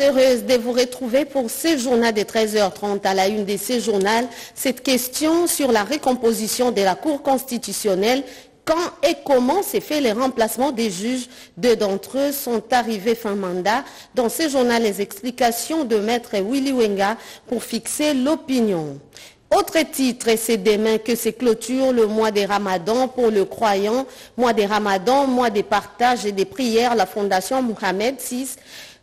heureuse de vous retrouver pour ce journal de 13h30 à la une de ce journal. Cette question sur la récomposition de la Cour constitutionnelle quand et comment s'est fait le remplacement des juges? Deux d'entre eux sont arrivés fin mandat. Dans ce journal, les explications de maître Willy Wenga pour fixer l'opinion. Autre titre, c'est demain que se clôture le mois des Ramadan pour le croyant. Mois des Ramadan, mois des partages et des prières. La Fondation Mohamed VI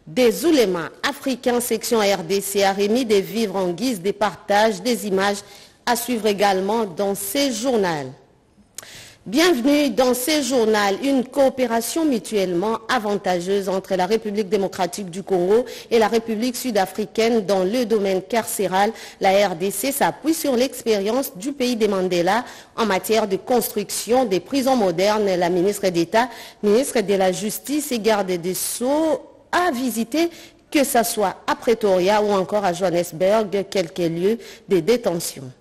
des oulémas africains section RDC a remis des vivres en guise de partage des images à suivre également dans ces journaux. Bienvenue dans ce journal, une coopération mutuellement avantageuse entre la République démocratique du Congo et la République sud-africaine dans le domaine carcéral. La RDC s'appuie sur l'expérience du pays des Mandela en matière de construction des prisons modernes. La ministre d'État, ministre de la Justice et garde des Sceaux a visité que ce soit à Pretoria ou encore à Johannesburg, quelques lieux de détention.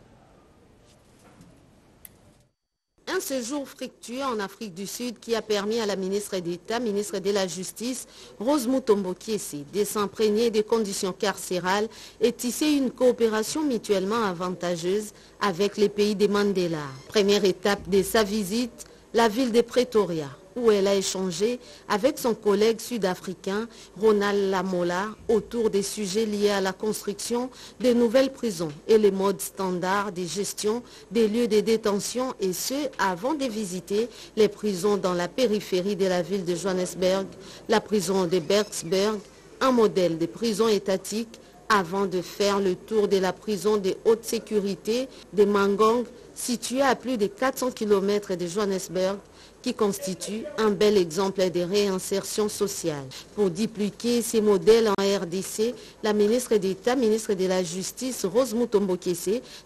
Un séjour fructueux en Afrique du Sud qui a permis à la ministre d'État, ministre de la Justice, Rose Mutombo Kiesi, de s'imprégner des conditions carcérales et tisser une coopération mutuellement avantageuse avec les pays des Mandela. Première étape de sa visite, la ville de Pretoria où elle a échangé avec son collègue sud-africain Ronald Lamola autour des sujets liés à la construction des nouvelles prisons et les modes standards de gestion des lieux de détention et ce, avant de visiter les prisons dans la périphérie de la ville de Johannesburg, la prison de Bergsberg, un modèle de prison étatique avant de faire le tour de la prison de haute sécurité de Mangong, située à plus de 400 km de Johannesburg, qui constitue un bel exemple de réinsertion sociale. Pour dupliquer ces modèles en RDC, la ministre d'État, ministre de la Justice, Rose Mutombo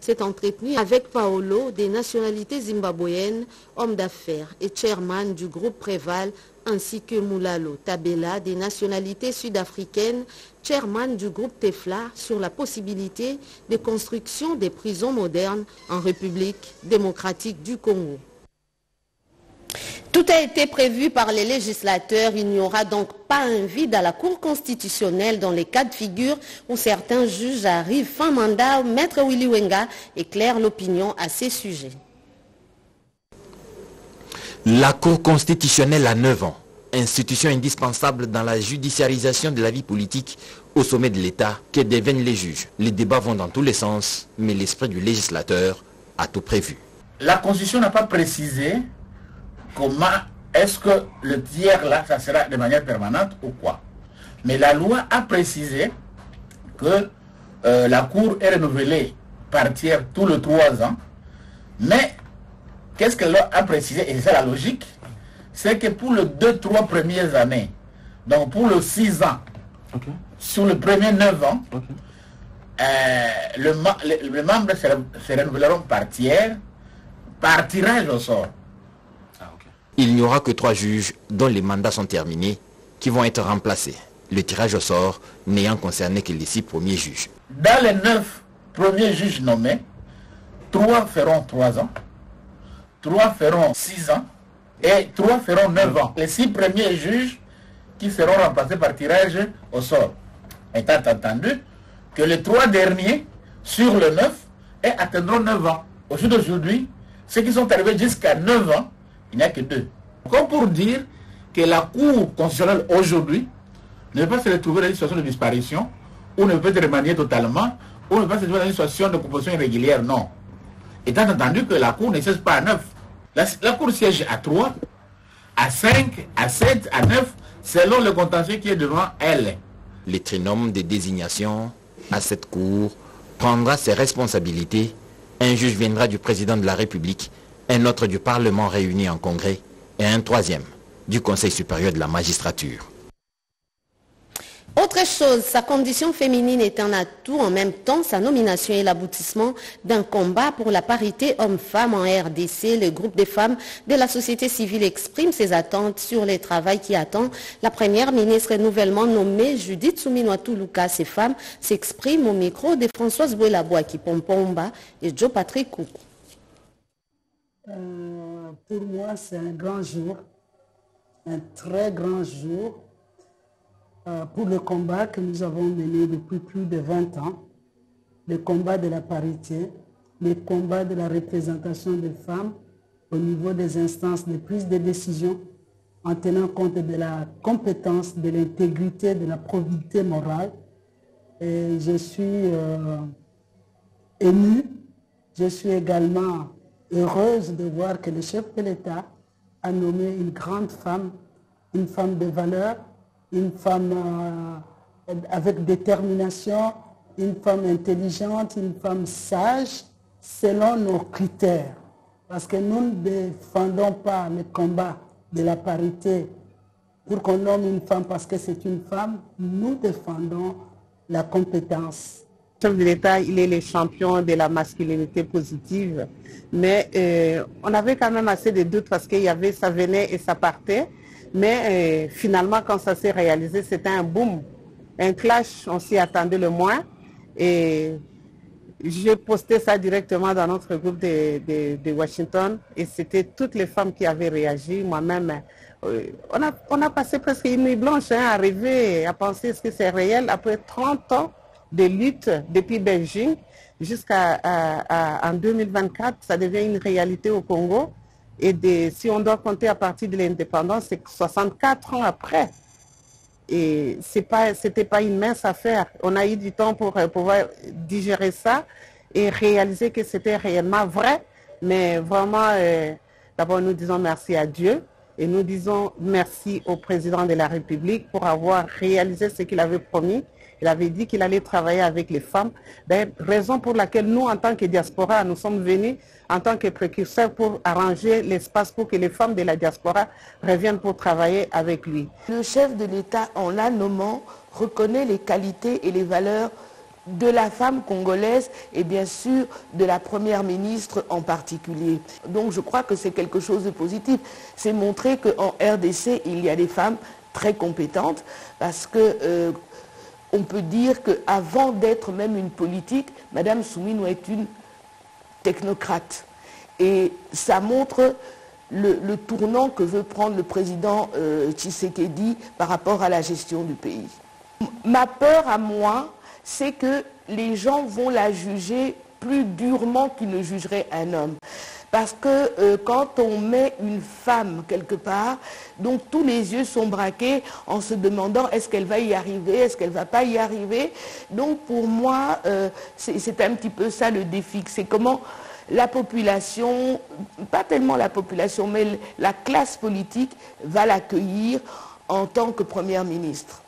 s'est entretenue avec Paolo, des nationalités zimbabwéennes, homme d'affaires et chairman du groupe Préval, ainsi que Moulalo Tabela, des nationalités sud-africaines, chairman du groupe TEFLA, sur la possibilité de construction des prisons modernes en République démocratique du Congo. Tout a été prévu par les législateurs. Il n'y aura donc pas un vide à la Cour constitutionnelle dans les cas de figure où certains juges arrivent fin mandat. Maître Willy Wenga éclaire l'opinion à ces sujets. La Cour constitutionnelle a 9 ans, institution indispensable dans la judiciarisation de la vie politique au sommet de l'État que deviennent les juges. Les débats vont dans tous les sens, mais l'esprit du législateur a tout prévu. La Constitution n'a pas précisé comment est-ce que le tiers là, ça sera de manière permanente ou quoi. Mais la loi a précisé que euh, la Cour est renouvelée par tiers tous les trois ans. Mais qu'est-ce qu'elle a précisé, et c'est la logique, c'est que pour les deux, trois premières années, donc pour les six ans, sur les premiers neuf ans, euh, le, membres se, se renouvelleront par tiers, par tirage au sort. Il n'y aura que trois juges dont les mandats sont terminés qui vont être remplacés, le tirage au sort n'ayant concerné que les six premiers juges. Dans les neuf premiers juges nommés, trois feront trois ans, trois feront six ans et trois feront neuf ans. Les six premiers juges qui seront remplacés par tirage au sort. Étant entendu que les trois derniers sur le neuf atteindront neuf ans. Aujourd'hui, ceux qui sont arrivés jusqu'à neuf ans il n'y a que deux. Comme pour dire que la Cour constitutionnelle aujourd'hui ne peut pas se retrouver dans une situation de disparition, ou ne peut être remaniée totalement, ou ne peut pas se retrouver dans une situation de composition irrégulière, non. Étant entendu que la Cour ne cesse pas à neuf. La, Cour siège à trois, à cinq, à sept, à neuf, selon le contentieux qui est devant elle. Le trinôme de désignation à cette Cour prendra ses responsabilités. Un juge viendra du président de la République un autre du Parlement réuni en congrès et un troisième du Conseil supérieur de la magistrature. Autre chose, sa condition féminine est un atout, en même temps sa nomination est l'aboutissement d'un combat pour la parité homme-femme en RDC. Le groupe des femmes de la société civile exprime ses attentes sur les travaux qui attend la première ministre nouvellement nommée Judith Souminoatou Lucas. Ces femmes s'expriment au micro de Françoise Bouelaboua qui Pompomba et Joe Patrick Koukou. Euh, pour moi, c'est un grand jour, un très grand jour. Euh, pour le combat que nous avons mené depuis plus de 20 ans, le combat de la parité, le combat de la représentation des femmes au niveau des instances de prise de décision en tenant compte de la compétence, de l'intégrité, de la probité morale. Et je suis euh, émue, je suis également heureuse de voir que le chef de l'État a nommé une grande femme, une femme de valeur, une femme euh, avec détermination, une femme intelligente, une femme sage, selon nos critères. Parce que nous ne défendons pas le combat de la parité pour qu'on nomme une femme parce que c'est une femme, nous défendons la compétence. Le chef de l'État, il est le champion de la masculinité positive, mais euh, on avait quand même assez de doutes parce qu'il y avait, ça venait et ça partait, mais euh, finalement, quand ça s'est réalisé, c'était un boom, un clash, on s'y attendait le moins, et j'ai posté ça directement dans notre groupe de, Washington et c'était toutes les femmes qui avaient réagi. Moi-même, euh, on, a, on a passé presque une nuit blanche hein, à rêver, à penser ce que c'est réel après 30 ans de lutte depuis Beijing jusqu'à en 2024, ça devient une réalité au Congo. Et si on doit compter à partir de l'indépendance, c'est 64 ans après. Et ce n'était pas une mince affaire. On a eu du temps pour euh, pouvoir digérer ça et réaliser que c'était réellement vrai. Mais vraiment, euh, d'abord, nous disons merci à Dieu et nous disons merci au président de la République pour avoir réalisé ce qu'il avait promis il avait dit qu'il allait travailler avec les femmes. raison pour laquelle nous, en tant que diaspora, nous sommes venus en tant que précurseurs pour arranger l'espace pour que les femmes de la diaspora reviennent pour travailler avec lui. Le chef de l'État, en la nommant, reconnaît les qualités et les valeurs de la femme congolaise et bien sûr de la première ministre en particulier. Donc je crois que c'est quelque chose de positif. C'est montrer qu'en RDC, il y a des femmes très compétentes parce que euh, on peut dire qu'avant d'être même une politique, Madame Soumino est une technocrate. Et ça montre le, tournant que veut prendre le président euh, Tshisekedi par rapport à la gestion du pays. Ma peur à moi, c'est que les gens vont la juger plus durement qu'ils ne jugeraient un homme. Parce que euh, quand on met une femme quelque part, donc tous les yeux sont braqués en se demandant est-ce qu'elle va y arriver, est-ce qu'elle ne va pas y arriver. Donc pour moi, euh, c'est un petit peu ça le défi. C'est comment la population, pas tellement la population, mais la classe politique va l'accueillir en tant que première ministre.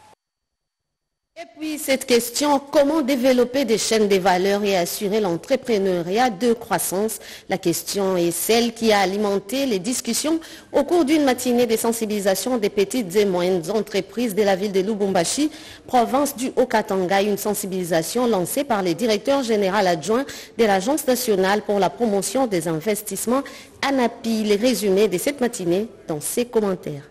Et puis cette question, comment développer des chaînes de valeur et assurer l'entrepreneuriat de croissance? La question est celle qui a alimenté les discussions au cours d'une matinée de sensibilisation des petites et moyennes entreprises de la ville de Lubumbashi, province du Haut-Katanga, une sensibilisation lancée par le directeur général adjoint de l'Agence nationale pour la promotion des investissements, ANAPI. Les résumés de cette matinée dans ses commentaires.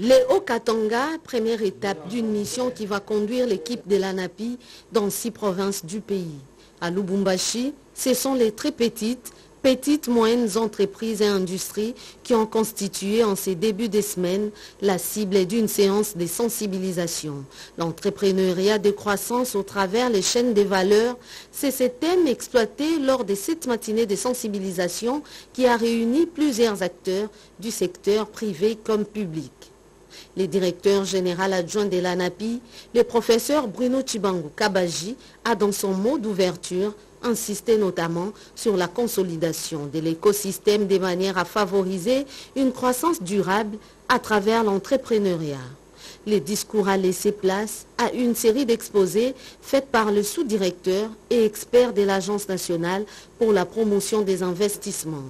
Les Haut-Katanga, première étape d'une mission qui va conduire l'équipe de l'ANAPI dans six provinces du pays. À Lubumbashi, ce sont les très petites, petites, moyennes entreprises et industries qui ont constitué en ces débuts de semaine la cible d'une séance de sensibilisation. L'entrepreneuriat de croissance au travers les chaînes de valeur, c'est ce thème exploité lors de cette matinée de sensibilisation qui a réuni plusieurs acteurs du secteur privé comme public le directeur général adjoint de l'ANAPI, le professeur Bruno Chibangu Kabaji, a dans son mot d'ouverture insisté notamment sur la consolidation de l'écosystème de manière à favoriser une croissance durable à travers l'entrepreneuriat. Le discours a laissé place à une série d'exposés faits par le sous-directeur et expert de l'Agence nationale pour la promotion des investissements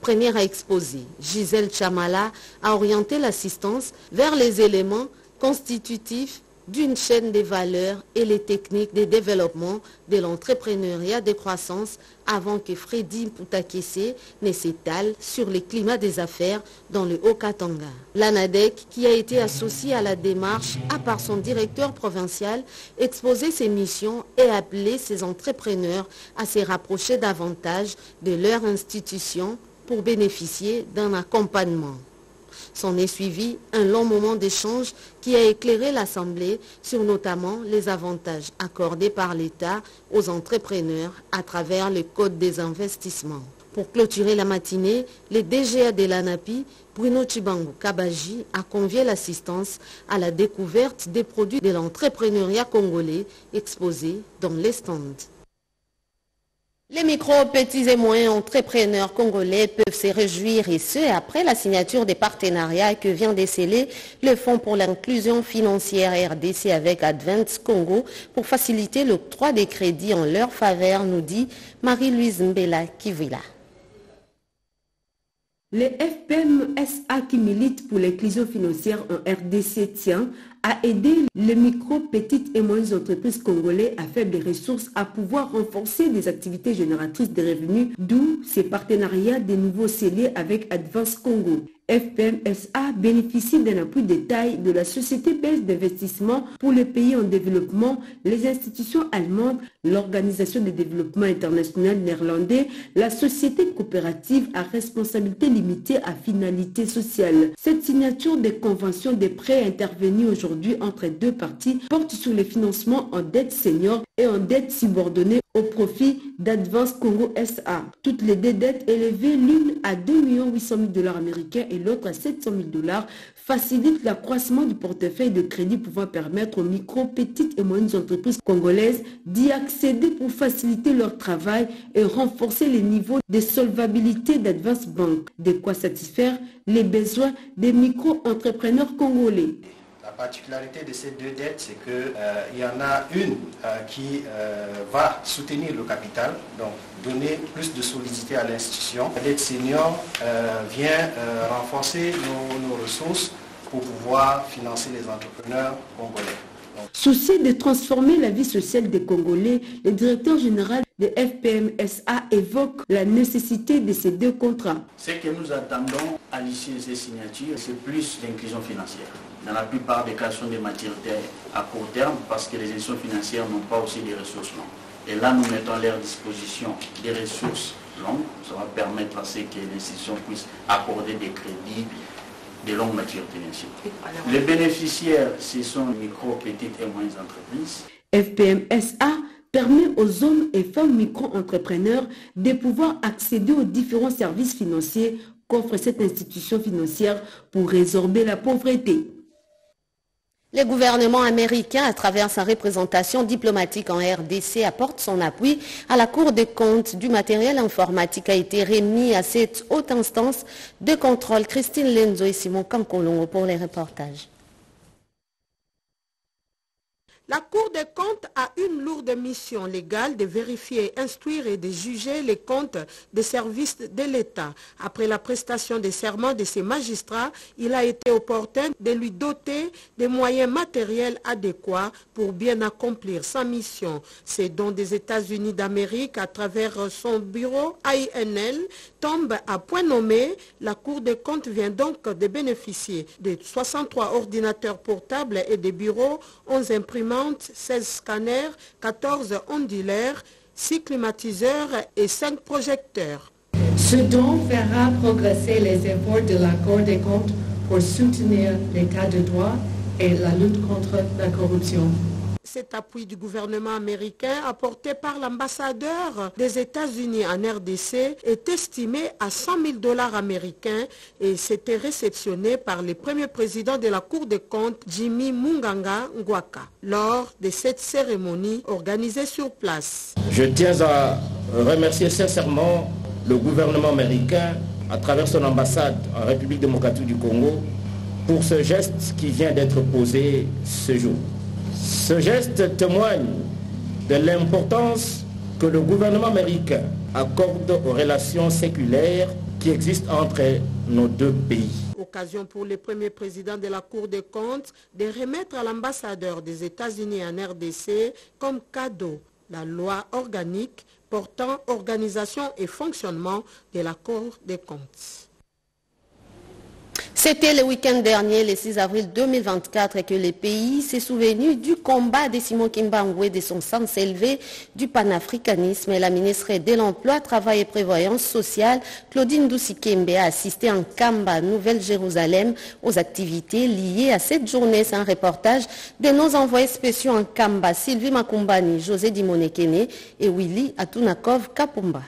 première à exposer, Gisèle Chamala, a orienté l'assistance vers les éléments constitutifs d'une chaîne des valeurs et les techniques de développement de l'entrepreneuriat de croissance avant que Freddy Poutakese ne s'étale sur le climat des affaires dans le Haut-Katanga. L'ANADEC, qui a été associé à la démarche, a par son directeur provincial exposé ses missions et appelé ses entrepreneurs à se rapprocher davantage de leur institution pour bénéficier d'un accompagnement. S'en est suivi un long moment d'échange qui a éclairé l'Assemblée sur notamment les avantages accordés par l'État aux entrepreneurs à travers le Code des investissements. Pour clôturer la matinée, le DGA de l'ANAPI, Bruno Chibango Kabaji, a convié l'assistance à la découverte des produits de l'entrepreneuriat congolais exposés dans les stands. Les micros, petits et moyens entrepreneurs congolais peuvent se réjouir et ce, après la signature des partenariats que vient déceler le Fonds pour l'inclusion financière RDC avec Advance Congo pour faciliter l'octroi des crédits en leur faveur, nous dit Marie-Louise Mbela Kivila. Le FPM-SA qui milite pour l'inclusion financière en RDC tient à aider les micro, petites et moyennes entreprises congolais à faibles ressources à pouvoir renforcer des activités génératrices de revenus, d'où ces partenariats des nouveaux scellés avec Advance Congo. FPMSA bénéficie d'un appui de taille de la Société belge d'investissement pour les pays en développement, les institutions allemandes, l'Organisation de développement international néerlandais, la Société coopérative à responsabilité limitée à finalité sociale. Cette signature des conventions des prêts intervenue aujourd'hui entre deux parties porte sur les financements en dette senior et en dette subordonnée au profit d'Advance Congo SA. Toutes les deux dettes élevées l'une à 2 800 000 dollars américains et l'autre à 700 000 dollars facilitent l'accroissement du portefeuille de crédit pouvant permettre aux micro, petites et moyennes entreprises congolaises d'y accéder pour faciliter leur travail et renforcer les niveaux de solvabilité d'Advance Bank, de quoi satisfaire les besoins des micro-entrepreneurs congolais. La particularité de ces deux dettes, c'est qu'il y en a une qui va soutenir le capital, donc donner plus de solidité à l'institution. La dette senior vient renforcer nos, nos ressources pour pouvoir financer les entrepreneurs congolais. Souci de transformer la vie sociale des Congolais, le directeur général de FPMSA évoque la nécessité de ces deux contrats. Ce que nous attendons à l'issue de ces signatures, c'est plus l'inclusion financière. Dans la plupart des cas, ce sont des maturités à court terme parce que les institutions financières n'ont pas aussi des ressources longues. Et là, nous mettons à leur disposition des ressources longues. Ça va permettre à ce que les institutions puissent accorder des crédits de longue maturité. Les bénéficiaires, ce sont les micro, petites et moyennes entreprises. FPMSA permet aux hommes et femmes micro-entrepreneurs de pouvoir accéder aux différents services financiers qu'offre cette institution financière pour résorber la pauvreté. Le gouvernement américain, à travers sa représentation diplomatique en RDC, apporte son appui à la Cour des comptes. Du matériel informatique a été remis à cette haute instance de contrôle. Christine Lenzo et Simon Kankolongo pour les reportages. La Cour des comptes a une lourde mission légale de vérifier, instruire et de juger les comptes des services de l'État. Après la prestation des serments de ces magistrats, il a été opportun de lui doter des moyens matériels adéquats pour bien accomplir sa mission. C'est dont des États-Unis d'Amérique, à travers son bureau AINL, tombe à point nommé. La Cour des comptes vient donc de bénéficier de 63 ordinateurs portables et des bureaux, 11 imprimantes 16 scanners, 14 ondulaires, 6 climatiseurs et 5 projecteurs. Ce don fera progresser les efforts de la Cour des comptes pour soutenir l'état de droit et la lutte contre la corruption. Cet appui du gouvernement américain apporté par l'ambassadeur des États-Unis en RDC est estimé à 100 000 dollars américains et c'était réceptionné par le premier président de la Cour des comptes, Jimmy Munganga Ngwaka, lors de cette cérémonie organisée sur place. Je tiens à remercier sincèrement le gouvernement américain à travers son ambassade en République démocratique du Congo pour ce geste qui vient d'être posé ce jour. Ce geste témoigne de l'importance que le gouvernement américain accorde aux relations séculaires qui existent entre nos deux pays. Occasion pour le premier président de la Cour des comptes de remettre à l'ambassadeur des États-Unis en RDC comme cadeau la loi organique portant organisation et fonctionnement de la Cour des comptes. C'était le week-end dernier, le 6 avril 2024, que le pays s'est souvenu du combat de Simon Kimbangwe et de son sens élevé du panafricanisme. Et la ministre de l'Emploi, Travail et Prévoyance sociale, Claudine Doucy-Kembe, a assisté en Kamba, Nouvelle-Jérusalem, aux activités liées à cette journée. C'est un reportage de nos envoyés spéciaux en Kamba, Sylvie Makumbani, José Dimonekene et Willy Atunakov Kapumba.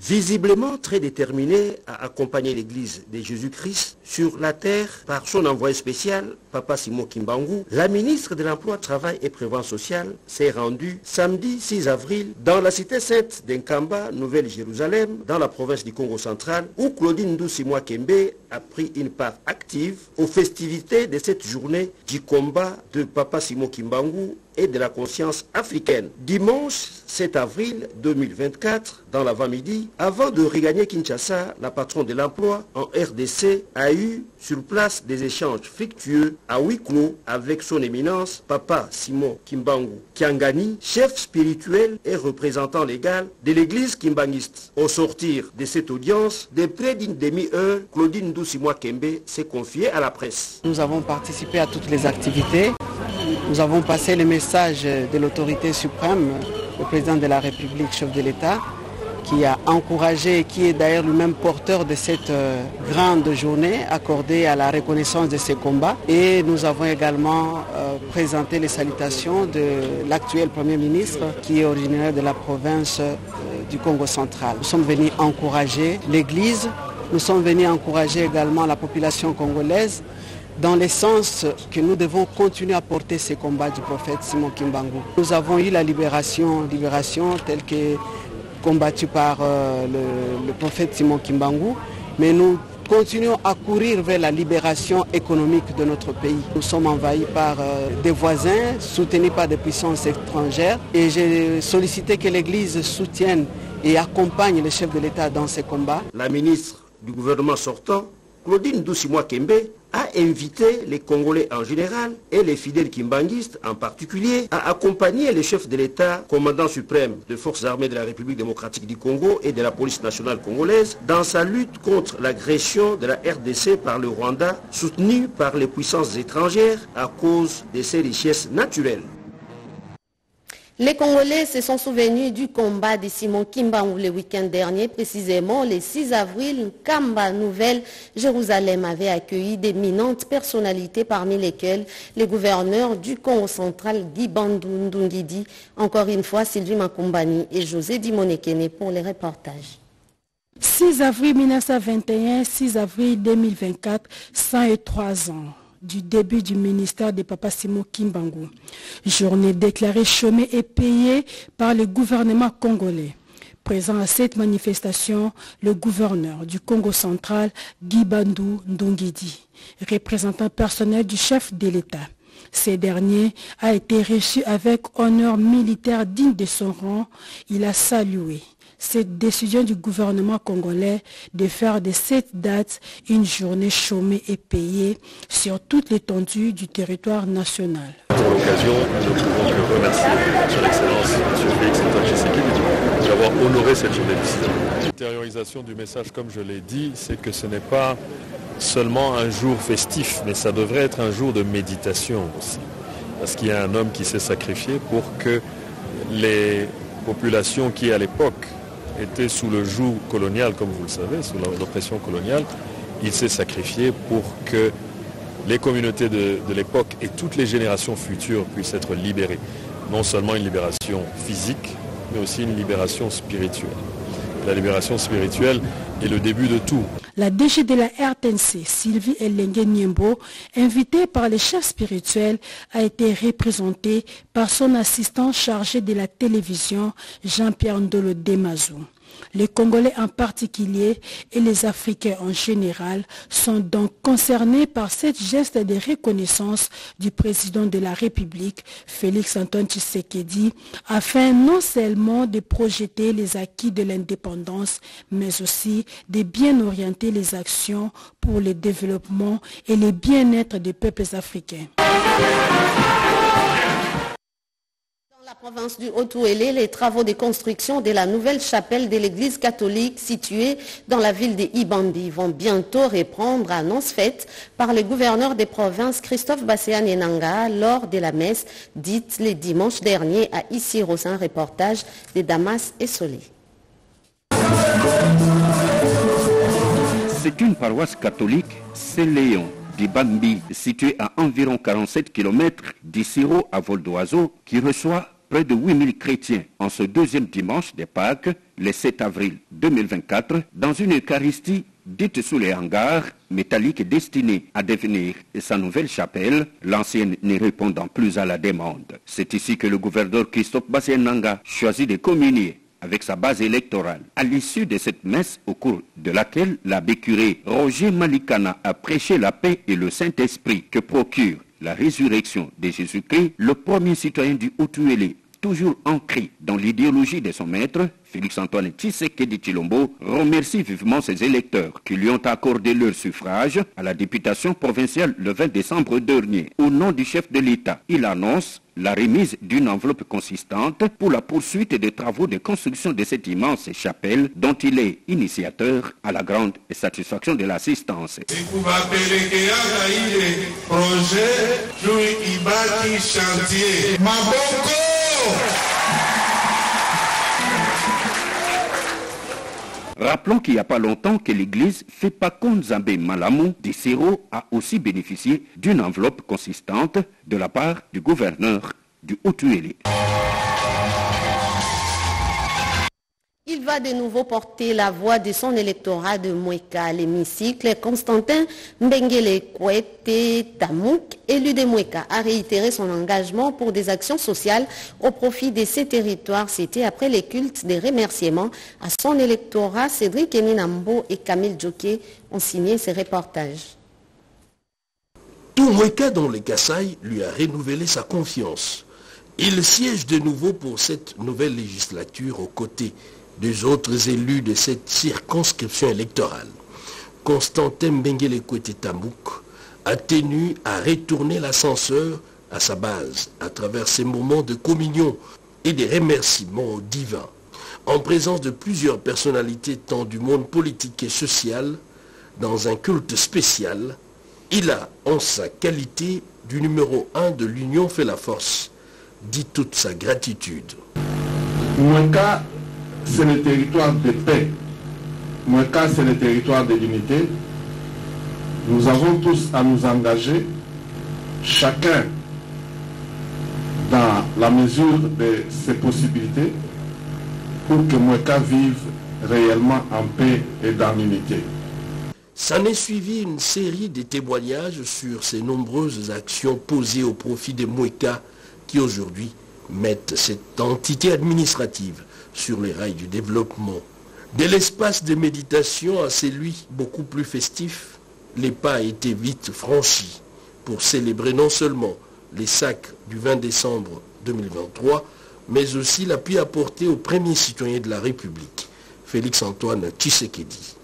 Visiblement très déterminé à accompagner l'Église de Jésus-Christ sur la terre par son envoyé spécial, Papa Simon Kimbangu, la ministre de l'Emploi, Travail et Prévoyance sociale s'est rendue samedi 6 avril dans la cité sainte d'Enkamba, Nouvelle-Jérusalem, dans la province du Congo central, où Claudine Doucimois Kembe a pris une part active aux festivités de cette journée du combat de Papa Simon Kimbangu et de la conscience africaine. Dimanche 7 avril 2024, dans l'avant-midi, avant de regagner Kinshasa, la patronne de l'emploi en RDC a eu sur place des échanges fructueux à huis clos avec son éminence, Papa Simon Kimbangu Kiangani, chef spirituel et représentant légal de l'église kimbangiste. Au sortir de cette audience, de près d'une demi-heure, Claudine Doucimois Kembe s'est confiée à la presse. Nous avons participé à toutes les activités. Nous avons passé le message de l'autorité suprême, le président de la République, chef de l'État, qui a encouragé et qui est d'ailleurs lui-même porteur de cette grande journée accordée à la reconnaissance de ces combats. Et nous avons également présenté les salutations de l'actuel Premier ministre qui est originaire de la province du Congo central. Nous sommes venus encourager l'Église, nous sommes venus encourager également la population congolaise dans le sens que nous devons continuer à porter ces combats du prophète Simon Kimbangu. Nous avons eu la libération, libération telle que combattue par euh, le, le, prophète Simon Kimbangu, mais nous continuons à courir vers la libération économique de notre pays. Nous sommes envahis par euh, des voisins, soutenus par des puissances étrangères, et j'ai sollicité que l'Église soutienne et accompagne les chefs de l'État dans ces combats. La ministre du gouvernement sortant, Claudine Doucimois Kembe, a invité les Congolais en général et les fidèles kimbanguistes en particulier à accompagner les chefs de l'État, commandant suprême des forces armées de la République démocratique du Congo et de la police nationale congolaise dans sa lutte contre l'agression de la RDC par le Rwanda, soutenue par les puissances étrangères à cause de ses richesses naturelles. Les Congolais se sont souvenus du combat de Simon Kimbangu le week-end dernier, précisément le 6 avril. Kamba Nouvelle Jérusalem avait accueilli d'éminentes personnalités parmi lesquelles le gouverneur du Congo central Guy Bandou Ndungidi, encore une fois Sylvie Makumbani et José Dimonekene pour les reportages. 6 avril 1921, 6 avril 2024, 103 ans du début du ministère de Papa Simon Kimbangu. Journée déclarée chômée et payée par le gouvernement congolais. Présent à cette manifestation, le gouverneur du Congo central, Guy Bandou Ndongidi, représentant personnel du chef de l'État. Ce dernier a été reçu avec honneur militaire digne de son rang. Il a salué cette décision du gouvernement congolais de faire de cette date une journée chômée et payée sur toute l'étendue du territoire national. Pour l'occasion, nous pouvons que remercier Son Excellence M. Félix Antoine d'avoir honoré cette journée L'intériorisation du message, comme je l'ai dit, c'est que ce n'est pas seulement un jour festif, mais ça devrait être un jour de méditation aussi. Parce qu'il y a un homme qui s'est sacrifié pour que les populations qui, à l'époque, était sous le joug colonial, comme vous le savez, sous l'oppression coloniale, il s'est sacrifié pour que les communautés de, l'époque et toutes les générations futures puissent être libérées. Non seulement une libération physique, mais aussi une libération spirituelle. La libération spirituelle est le début de tout. La DG de la RTNC, Sylvie Elengue Niembo, invitée par les chefs spirituels, a été représentée par son assistant chargé de la télévision, Jean-Pierre Ndolo Demazou. Les Congolais en particulier et les Africains en général sont donc concernés par cette geste de reconnaissance du président de la République, Félix Antoine Tshisekedi, afin non seulement de projeter les acquis de l'indépendance, mais aussi de bien orienter les actions pour le développement et le bien-être des peuples africains. La province du Haut-Ouélé, les travaux de construction de la nouvelle chapelle de l'église catholique située dans la ville de Ibambi vont bientôt reprendre, annonce faite par le gouverneur des provinces Christophe Basséan Nanga lors de la messe dite le dimanche dernier à Issiros, un reportage de Damas et Solé. C'est une paroisse catholique, Saint-Léon d'Ibambi, située à environ 47 km d'Issiro à vol d'oiseau, qui reçoit près de 8000 chrétiens en ce deuxième dimanche des Pâques, le 7 avril 2024, dans une Eucharistie dite sous les hangars métalliques destinée à devenir sa nouvelle chapelle, l'ancienne ne répondant plus à la demande. C'est ici que le gouverneur Christophe Bassenanga choisit de communier avec sa base électorale. À l'issue de cette messe, au cours de laquelle l'abbé curé Roger Malikana a prêché la paix et le Saint-Esprit que procure la résurrection de Jésus-Christ, le premier citoyen du Haut-Tuélé, toujours ancré dans l'idéologie de son maître, Félix-Antoine Tshisekedi Chilombo, remercie vivement ses électeurs qui lui ont accordé leur suffrage à la députation provinciale le 20 décembre dernier. Au nom du chef de l'État, il annonce la remise d'une enveloppe consistante pour la poursuite des travaux de construction de cette immense chapelle dont il est initiateur à la grande satisfaction de l'assistance. Rappelons qu'il n'y a pas longtemps que l'église Fepakon Zambé Malamu d'Issero a aussi bénéficié d'une enveloppe consistante de la part du gouverneur du Haut-Tuélé. Il va de nouveau porter la voix de son électorat de Moueka à l'hémicycle. Constantin Mbengele Kwete Tamouk, élu de Moueka, a réitéré son engagement pour des actions sociales au profit de ces territoires. C'était après les cultes des remerciements à son électorat. Cédric Eninambo et Camille Djoké ont signé ces reportages. Tout Moueka dans les Kassai lui a renouvelé sa confiance. Il siège de nouveau pour cette nouvelle législature aux côtés des autres élus de cette circonscription électorale. Constantin Mbengele Tamouk a tenu à retourner l'ascenseur à sa base à travers ces moments de communion et des remerciements divins. En présence de plusieurs personnalités tant du monde politique et social, dans un culte spécial, il a, en sa qualité du numéro un de l'Union fait la force, dit toute sa gratitude c'est le territoire de paix. Moueka, c'est le territoire de l'unité. Nous avons tous à nous engager, chacun dans la mesure de ses possibilités, pour que Moueka vive réellement en paix et dans l'unité. Ça n'est suivi une série de témoignages sur ces nombreuses actions posées au profit des Moueka qui aujourd'hui mettent cette entité administrative sur les rails du développement. De l'espace de méditation à celui beaucoup plus festif, les pas étaient vite franchis pour célébrer non seulement les sacs du 20 décembre 2023, mais aussi l'appui apporté aux premiers citoyens de la République, Félix-Antoine Tshisekedi.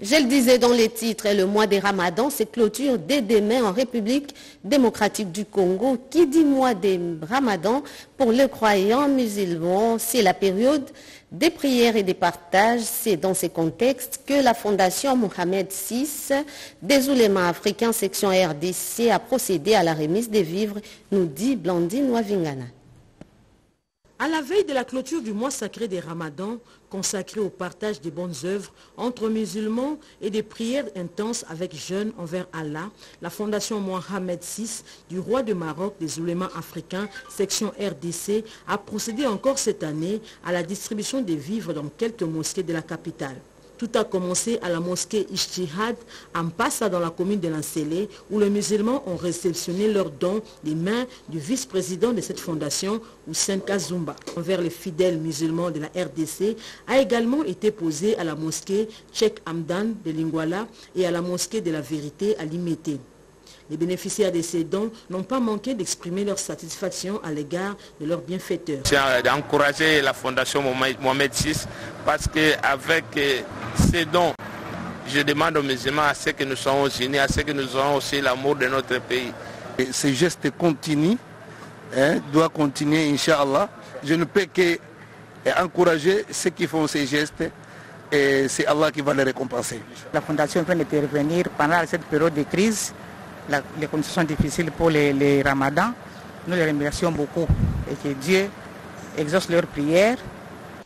Je le disais dans les titres, le mois des ramadans se clôture dès demain en République démocratique du Congo. Qui dit mois des ramadans pour les croyants musulmans? C'est la période des prières et des partages. C'est dans ces contextes que la Fondation Mohamed VI des oulémas africains section RDC a procédé à la remise des vivres, nous dit Blandine Wavingana. À la veille de la clôture du mois sacré des Ramadans, consacré au partage des bonnes œuvres entre musulmans et des prières intenses avec jeunes envers Allah, la Fondation Mohamed VI du roi de Maroc des oulémas africains, section RDC, a procédé encore cette année à la distribution des vivres dans quelques mosquées de la capitale. Tout a commencé à la mosquée Ishtihad, en Passa dans la commune de Lancélé, où les musulmans ont réceptionné leurs dons des mains du vice-président de cette fondation, Hussein Kazumba. Envers les fidèles musulmans de la RDC, a également été posé à la mosquée Tchèque Amdan de Lingwala et à la mosquée de la Vérité à Limité. Les bénéficiaires de ces dons n'ont pas manqué d'exprimer leur satisfaction à l'égard de leurs bienfaiteurs. J'ai d'encourager la Fondation Mohamed VI parce qu'avec ces dons, je demande aux musulmans à ce que nous soyons unis, à ce que nous ayons aussi l'amour de notre pays. Et ces gestes continuent hein, doit continuer, Inch'Allah. Je ne peux que encourager ceux qui font ces gestes et c'est Allah qui va les récompenser. La Fondation vient d'intervenir pendant cette période de crise. Les conditions sont difficiles pour les, ramadans. Nous les remercions beaucoup et que Dieu exauce leurs prières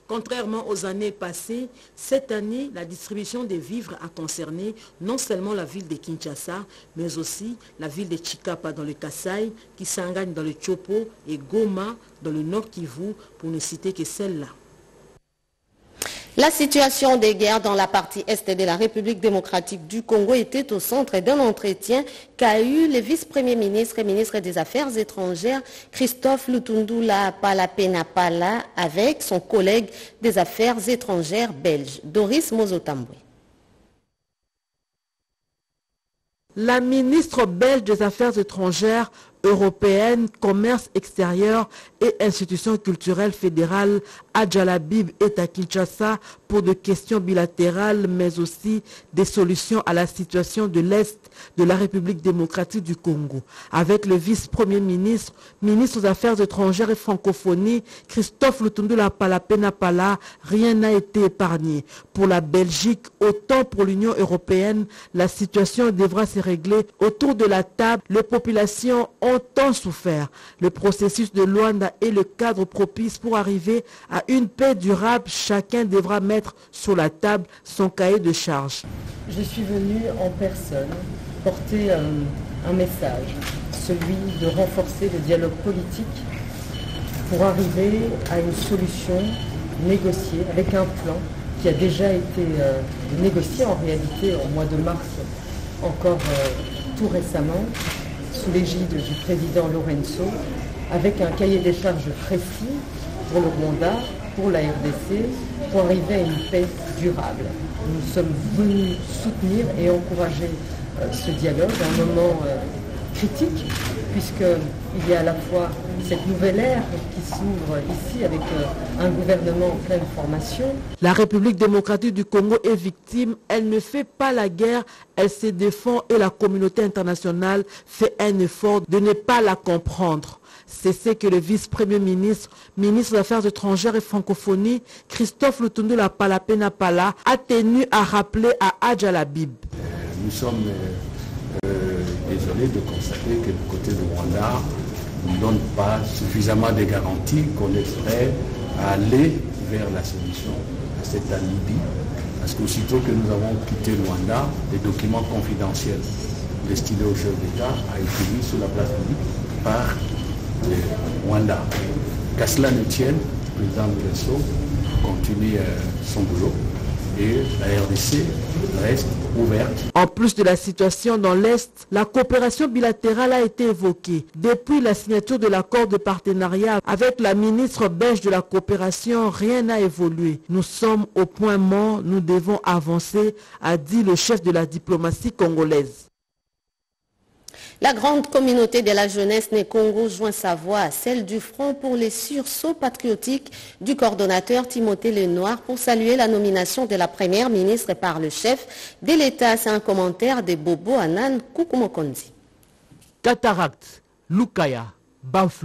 Contrairement aux années passées, cette année, la distribution des vivres a concerné non seulement la ville de Kinshasa, mais aussi la ville de Chikapa dans le Kassai, Kisangani dans le Chopo et Goma dans le Nord Kivu, pour ne citer que celle-là. La situation des guerres dans la partie est de la République démocratique du Congo était au centre d'un entretien qu'a eu le vice-premier ministre et ministre des Affaires étrangères Christophe Lutundula Palapenapala avec son collègue des Affaires étrangères belge Doris Mozotambwe. La ministre belge des Affaires étrangères européenne, commerce extérieur et institutions culturelles fédérales à Djalabib et à Kinshasa pour des questions bilatérales, mais aussi des solutions à la situation de l'Est de la République démocratique du Congo. Avec le vice-premier ministre, ministre des Affaires étrangères et francophonie, Christophe Lutundula Palapenapala, rien n'a été épargné. Pour la Belgique, autant pour l'Union européenne, la situation devra se régler autour de la table. Les populations ont tant souffert. Le processus de Luanda est le cadre propice pour arriver à une paix durable. Chacun devra mettre sur la table son cahier de charge. Je suis venu en personne porter un, un message, celui de renforcer le dialogue politique pour arriver à une solution négociée avec un plan qui a déjà été euh, négocié en réalité au mois de mars encore euh, tout récemment sous l'égide du président Lorenzo avec un cahier des charges précis pour le Rwanda, pour la RDC, pour arriver à une paix durable. Nous sommes venus soutenir et encourager euh, ce dialogue à un moment euh, critique, puisqu'il y a à la fois cette nouvelle ère qui s'ouvre ici avec euh, un gouvernement en pleine formation. La République démocratique du Congo est victime, elle ne fait pas la guerre, elle se défend et la communauté internationale fait un effort de ne pas la comprendre. C'est ce que le vice-premier ministre, ministre des Affaires étrangères et francophonie, Christophe Lutundu la Palapena Pala, a tenu à rappeler à Adjalabib. Nous sommes euh, désolés de constater que le côté de Rwanda ne donne pas suffisamment de garanties qu'on est prêt à aller vers la solution à cette alibi. Parce qu'aussitôt que nous avons quitté Rwanda, les documents confidentiels destinés au chef d'État a été mis sur la place publique par tienne, président continue euh, son boulot et la RDC reste ouverte. En plus de la situation dans l'Est, la coopération bilatérale a été évoquée. Depuis la signature de l'accord de partenariat avec la ministre belge de la coopération, rien n'a évolué. Nous sommes au point mort, nous devons avancer, a dit le chef de la diplomatie congolaise. La grande communauté de la jeunesse né Congo joint sa voix à celle du Front pour les sursauts patriotiques du coordonnateur Timothée Lenoir pour saluer la nomination de la première ministre par le chef de l'État. C'est un commentaire de Bobo Anan Kukumokonzi. Cataracte, Lukaya, bref,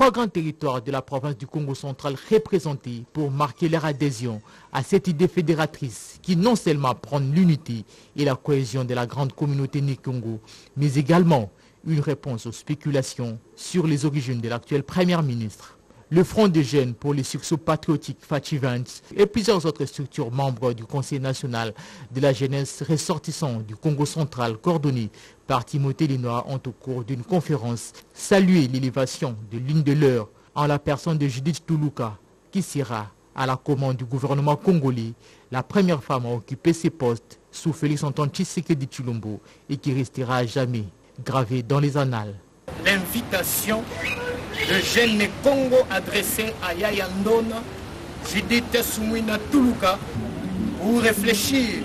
trois grands territoires de la province du Congo central représentés pour marquer leur adhésion à cette idée fédératrice qui non seulement prône l'unité et la cohésion de la grande communauté Congo, mais également une réponse aux spéculations sur les origines de l'actuelle première ministre. Le Front des jeunes pour les succès patriotiques Vance et plusieurs autres structures membres du Conseil national de la jeunesse ressortissant du Congo central coordonné par Timothée Lenoir ont au cours d'une conférence salué l'élévation de l'une de leurs en la personne de Judith Toulouka qui sera à la commande du gouvernement congolais, la première femme à occuper ces postes sous Félix Antoine Tshisekedi Chilombo et qui restera à jamais gravée dans les annales. L'invitation de Jeune Congo adressée à Yaya Ndona, Judith Soumouina Toulouka, pour réfléchir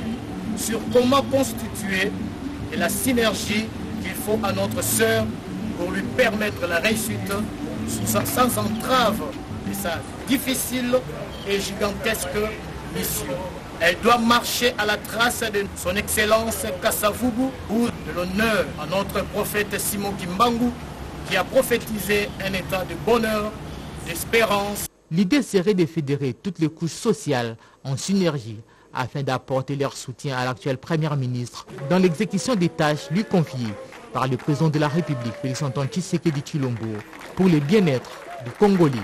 sur comment constituer la synergie qu'il faut à notre sœur pour lui permettre la réussite sans entrave de sa difficile et gigantesque mission. Elle doit marcher à la trace de son excellence Kassavubu pour de l'honneur à notre prophète Simon Kimbangu qui a prophétisé un état de bonheur, d'espérance. L'idée serait de fédérer toutes les couches sociales en synergie afin d'apporter leur soutien à l'actuelle Première ministre dans l'exécution des tâches lui confiées par le président de la République, Félix Antoine Tshisekedi Chilombo, pour le bien-être du Congolais.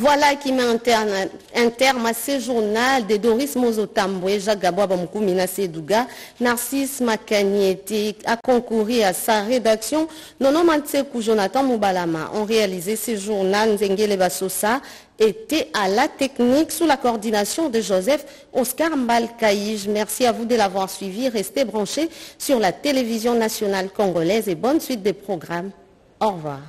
Voilà qui met un terme, à ce journal de Doris Mozotambwe, Jacques Gaboua Bamoukoumina Sedouga, Narcisse Makanieti a concouru à sa rédaction. Nono Mantsekou Jonathan Moubalama ont réalisé ce journal. Nzengele était à la technique sous la coordination de Joseph Oscar Mbalkaïj. Merci à vous de l'avoir suivi. Restez branchés sur la télévision nationale congolaise et bonne suite des programmes. Au revoir.